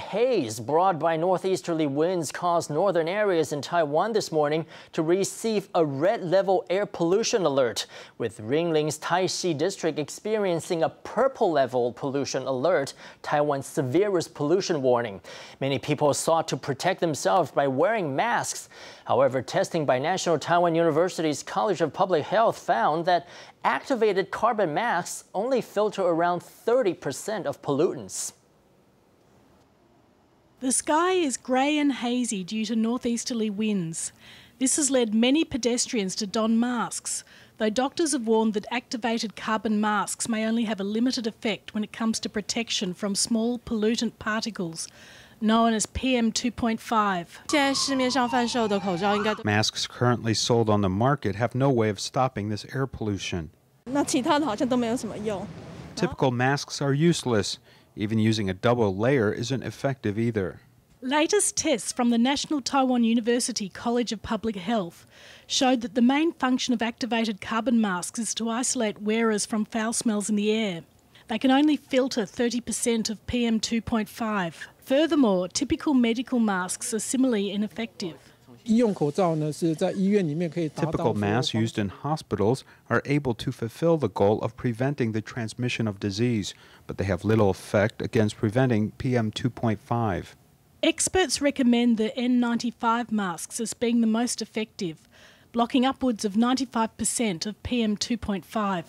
Haze brought by northeasterly winds caused northern areas in Taiwan this morning to receive a red level air pollution alert, with Yunlin's Taixi district experiencing a purple level pollution alert, Taiwan's severest pollution warning. Many people sought to protect themselves by wearing masks. However, testing by National Taiwan University's College of Public Health found that activated carbon masks only filter around 30% of pollutants. The sky is grey and hazy due to northeasterly winds. This has led many pedestrians to don masks, though doctors have warned that activated carbon masks may only have a limited effect when it comes to protection from small pollutant particles known as PM 2.5. Masks currently sold on the market have no way of stopping this air pollution. Typical masks are useless. Even using a double layer isn't effective either. Latest tests from the National Taiwan University College of Public Health showed that the main function of activated carbon masks is to isolate wearers from foul smells in the air. They can only filter 30% of PM 2.5. Furthermore, typical medical masks are similarly ineffective. Typical masks used in hospitals are able to fulfill the goal of preventing the transmission of disease, but they have little effect against preventing PM 2.5. Experts recommend the N95 masks as being the most effective, blocking upwards of 95% of PM 2.5.